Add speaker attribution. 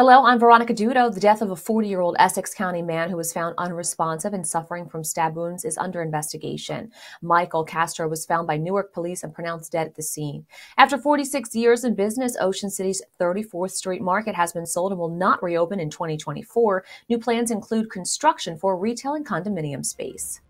Speaker 1: Hello, I'm Veronica Dudo. The death of a 40 year old Essex County man who was found unresponsive and suffering from stab wounds is under investigation. Michael Castro was found by Newark police and pronounced dead at the scene. After 46 years in business, Ocean City's 34th Street Market has been sold and will not reopen in 2024. New plans include construction for retail and condominium space.